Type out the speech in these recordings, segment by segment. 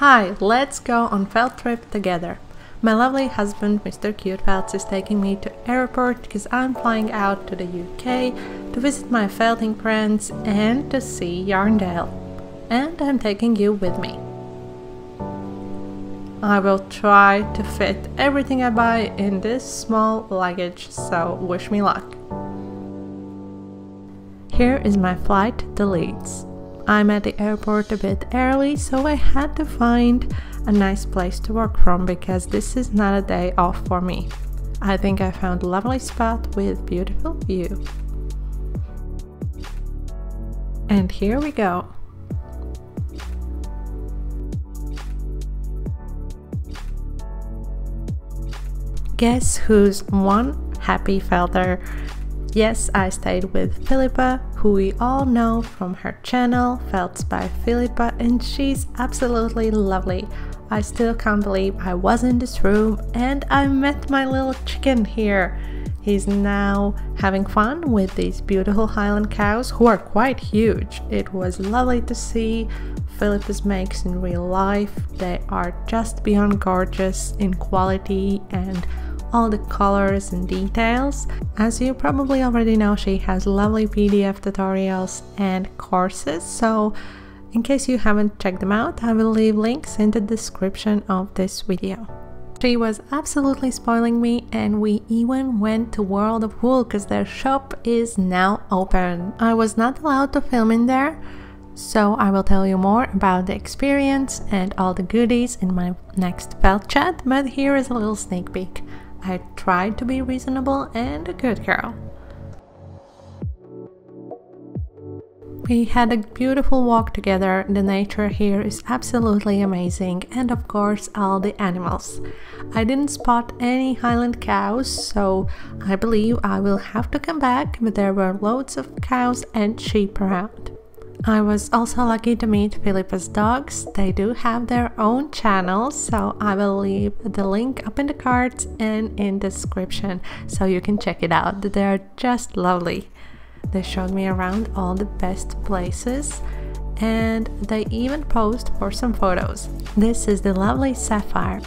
Hi, let's go on felt trip together. My lovely husband, Mr. Cute Felts, is taking me to airport because I'm flying out to the UK to visit my felting friends and to see Yarndale. And I'm taking you with me. I will try to fit everything I buy in this small luggage, so wish me luck. Here is my flight to Leeds. I'm at the airport a bit early, so I had to find a nice place to work from because this is not a day off for me. I think I found a lovely spot with beautiful view. And here we go. Guess who's one happy felter Yes, I stayed with Philippa, who we all know from her channel, Felts by Philippa, and she's absolutely lovely. I still can't believe I was in this room and I met my little chicken here. He's now having fun with these beautiful Highland cows who are quite huge. It was lovely to see Philippa's makes in real life. They are just beyond gorgeous in quality and all the colors and details. As you probably already know, she has lovely PDF tutorials and courses, so in case you haven't checked them out, I will leave links in the description of this video. She was absolutely spoiling me and we even went to World of Wool because their shop is now open. I was not allowed to film in there, so I will tell you more about the experience and all the goodies in my next felt chat, but here is a little sneak peek. I tried to be reasonable and a good girl. We had a beautiful walk together, the nature here is absolutely amazing and of course all the animals. I didn't spot any Highland cows, so I believe I will have to come back, but there were loads of cows and sheep around. I was also lucky to meet Philippa's dogs. They do have their own channels, so I will leave the link up in the cards and in the description so you can check it out. They're just lovely. They showed me around all the best places and they even posed for some photos. This is the lovely Sapphire.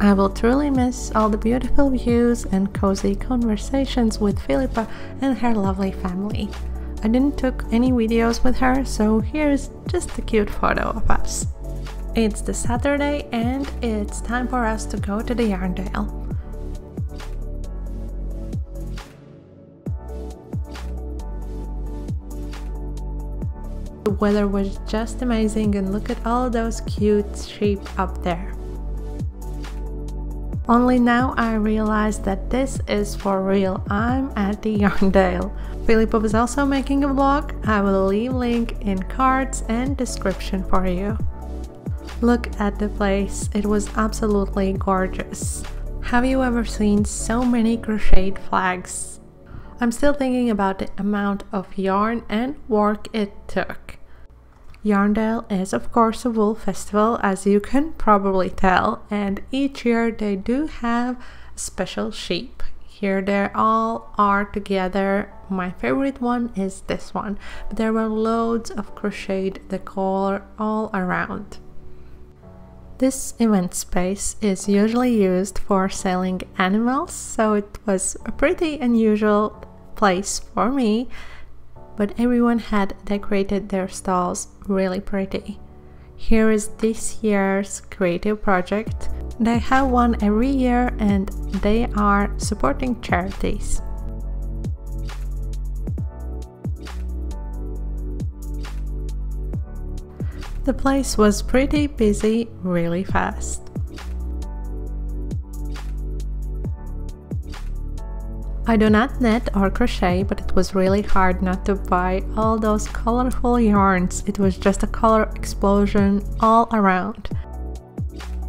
I will truly miss all the beautiful views and cozy conversations with Philippa and her lovely family. I didn't took any videos with her, so here's just a cute photo of us. It's the Saturday and it's time for us to go to the Yarndale. The weather was just amazing and look at all those cute sheep up there. Only now I realize that this is for real. I'm at the Yarndale. Philippa was also making a vlog. I will leave link in cards and description for you. Look at the place. It was absolutely gorgeous. Have you ever seen so many crocheted flags? I'm still thinking about the amount of yarn and work it took. Yarndale is of course a wool festival as you can probably tell and each year they do have special sheep. Here they all are together. My favorite one is this one, but there were loads of crocheted decor all around. This event space is usually used for selling animals, so it was a pretty unusual place for me but everyone had decorated their stalls really pretty. Here is this year's creative project. They have one every year and they are supporting charities. The place was pretty busy really fast. I do not knit or crochet, but it was really hard not to buy all those colorful yarns. It was just a color explosion all around.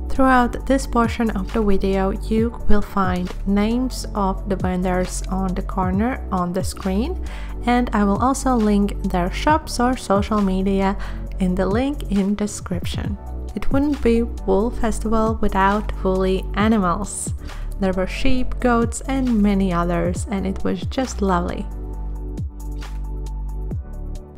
Throughout this portion of the video, you will find names of the vendors on the corner on the screen and I will also link their shops or social media in the link in description. It wouldn't be Wool Festival without woolly animals. There were sheep, goats, and many others, and it was just lovely.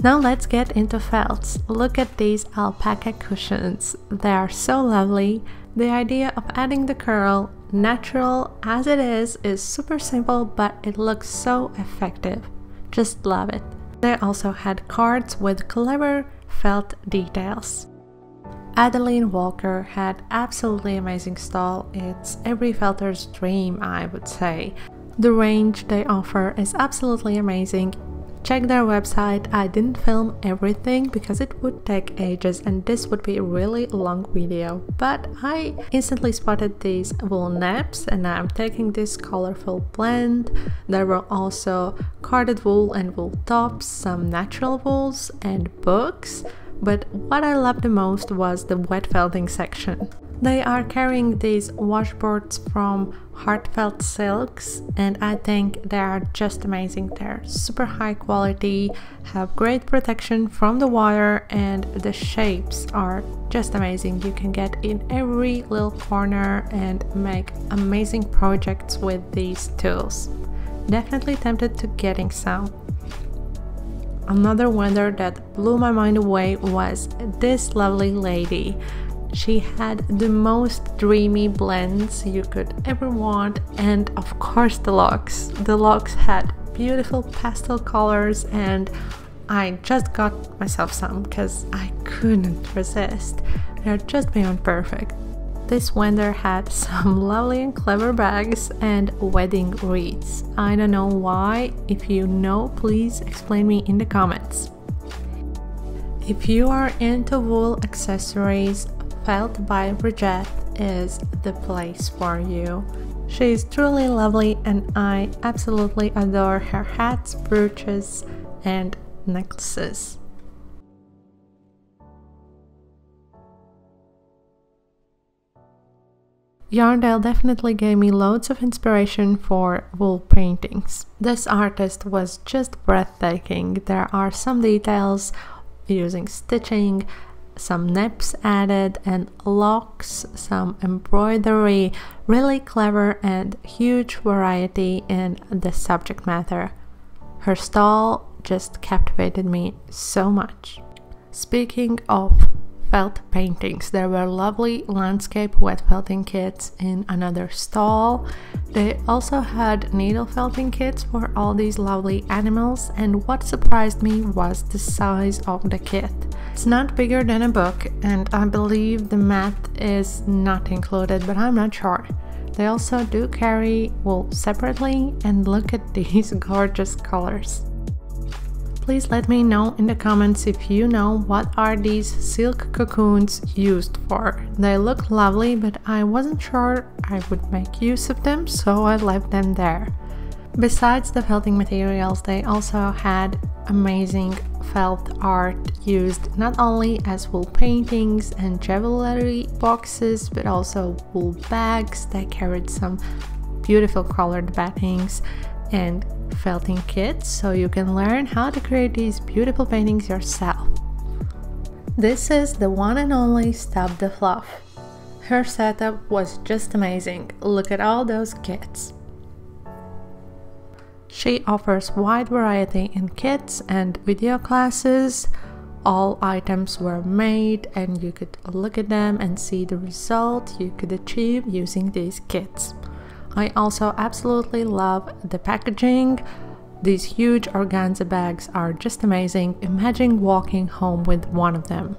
Now let's get into felts. Look at these alpaca cushions. They are so lovely. The idea of adding the curl, natural as it is, is super simple but it looks so effective. Just love it. They also had cards with clever felt details. Adelaide Walker had absolutely amazing style. It's every felter's dream, I would say. The range they offer is absolutely amazing check their website. I didn't film everything because it would take ages and this would be a really long video. But I instantly spotted these wool naps and I'm taking this colorful blend. There were also carded wool and wool tops, some natural wools and books. But what I loved the most was the wet felting section. They are carrying these washboards from Heartfelt Silks and I think they are just amazing. They're super high quality, have great protection from the water and the shapes are just amazing. You can get in every little corner and make amazing projects with these tools. Definitely tempted to getting some. Another wonder that blew my mind away was this lovely lady. She had the most dreamy blends you could ever want, and of course, the locks. The locks had beautiful pastel colors, and I just got myself some because I couldn't resist. They're just beyond perfect. This vendor had some lovely and clever bags and wedding wreaths. I don't know why. If you know, please explain me in the comments. If you are into wool accessories, Felt by Bridget is the place for you. She is truly lovely and I absolutely adore her hats, brooches and necklaces. Yarndale definitely gave me loads of inspiration for wool paintings. This artist was just breathtaking. There are some details using stitching, some nips added and locks, some embroidery, really clever and huge variety in the subject matter. Her style just captivated me so much. Speaking of felt paintings. There were lovely landscape wet felting kits in another stall. They also had needle felting kits for all these lovely animals and what surprised me was the size of the kit. It's not bigger than a book and I believe the mat is not included but I'm not sure. They also do carry wool separately and look at these gorgeous colors. Please let me know in the comments if you know what are these silk cocoons used for. They look lovely but I wasn't sure I would make use of them so I left them there. Besides the felting materials they also had amazing felt art used not only as wool paintings and jewelry boxes but also wool bags that carried some beautiful colored battings and felting kits so you can learn how to create these beautiful paintings yourself. This is the one and only Stop the Fluff. Her setup was just amazing, look at all those kits. She offers wide variety in kits and video classes. All items were made and you could look at them and see the result you could achieve using these kits. I also absolutely love the packaging. These huge organza bags are just amazing. Imagine walking home with one of them.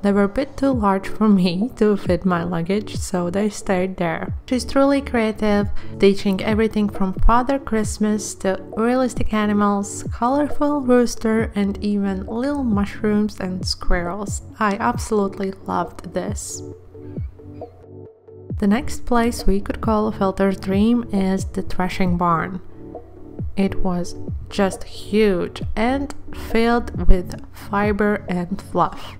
They were a bit too large for me to fit my luggage, so they stayed there. She's truly creative, teaching everything from Father Christmas to realistic animals, colorful rooster, and even little mushrooms and squirrels. I absolutely loved this. The next place we could call a felter's dream is the threshing barn. It was just huge and filled with fiber and fluff.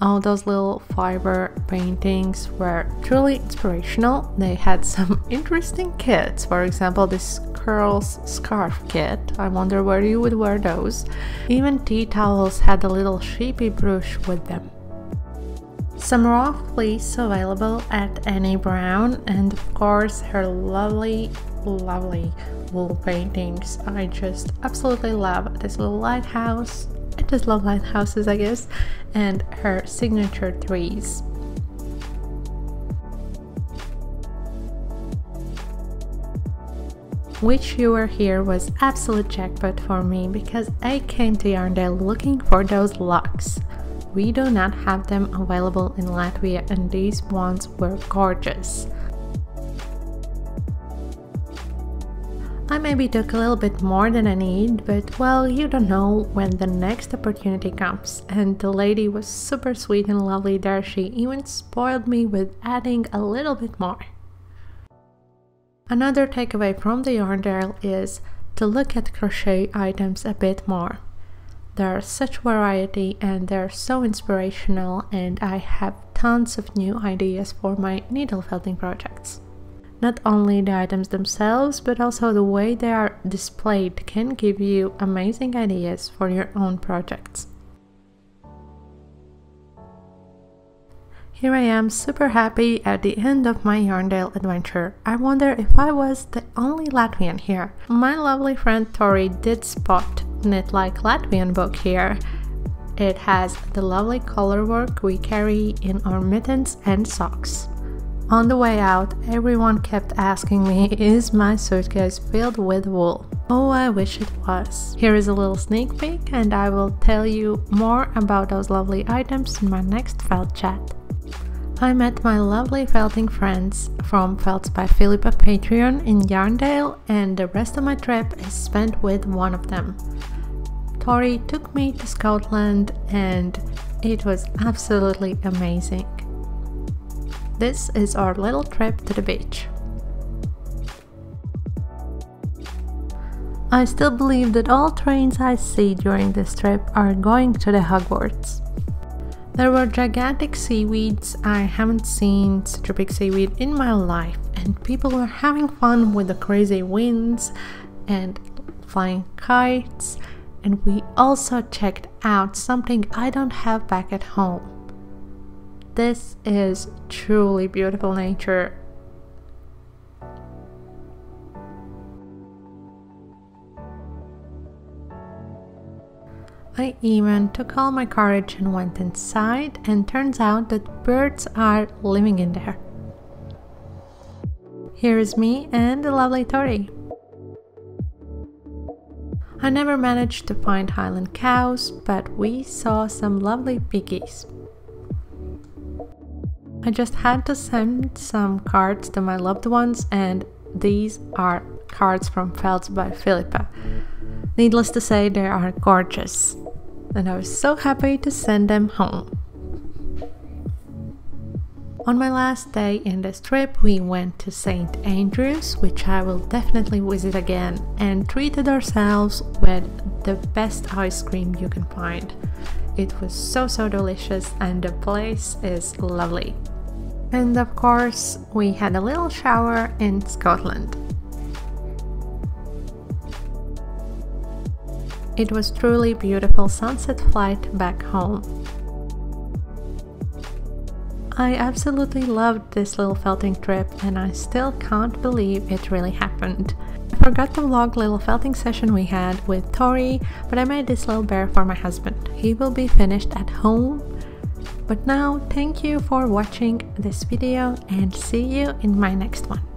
All those little fiber paintings were truly inspirational. They had some interesting kits, for example, this curls scarf kit. I wonder where you would wear those. Even tea towels had a little sheepy brush with them. Some raw fleece available at Annie Brown and of course her lovely, lovely wool paintings. I just absolutely love this little lighthouse. I just love lighthouses, I guess, and her signature trees. which you were here was absolute jackpot for me because I came to Yarndale looking for those locks. We do not have them available in Latvia and these ones were gorgeous. I maybe took a little bit more than I need, but well, you don't know when the next opportunity comes. And the lady was super sweet and lovely there, she even spoiled me with adding a little bit more. Another takeaway from the Yarndale is to look at crochet items a bit more. There are such variety and they're so inspirational and I have tons of new ideas for my needle felting projects. Not only the items themselves, but also the way they are displayed can give you amazing ideas for your own projects. Here I am super happy at the end of my Yarndale adventure. I wonder if I was the only Latvian here. My lovely friend Tori did spot Knit Like Latvian book here. It has the lovely color work we carry in our mittens and socks. On the way out, everyone kept asking me, is my suitcase filled with wool? Oh, I wish it was. Here is a little sneak peek and I will tell you more about those lovely items in my next felt chat. I met my lovely felting friends from Felts by Philippa Patreon in Yarndale and the rest of my trip is spent with one of them. Tori took me to Scotland and it was absolutely amazing. This is our little trip to the beach. I still believe that all trains I see during this trip are going to the Hogwarts. There were gigantic seaweeds. I haven't seen such a big seaweed in my life, and people were having fun with the crazy winds and flying kites. And we also checked out something I don't have back at home. This is truly beautiful nature I even took all my courage and went inside, and turns out that birds are living in there. Here is me and the lovely Tori. I never managed to find Highland cows, but we saw some lovely piggies. I just had to send some cards to my loved ones, and these are cards from Felts by Philippa. Needless to say, they are gorgeous and I was so happy to send them home. On my last day in this trip, we went to St. Andrews, which I will definitely visit again, and treated ourselves with the best ice cream you can find. It was so so delicious and the place is lovely. And of course, we had a little shower in Scotland. It was truly beautiful sunset flight back home. I absolutely loved this little felting trip and I still can't believe it really happened. I forgot to vlog little felting session we had with Tori, but I made this little bear for my husband. He will be finished at home. But now, thank you for watching this video and see you in my next one.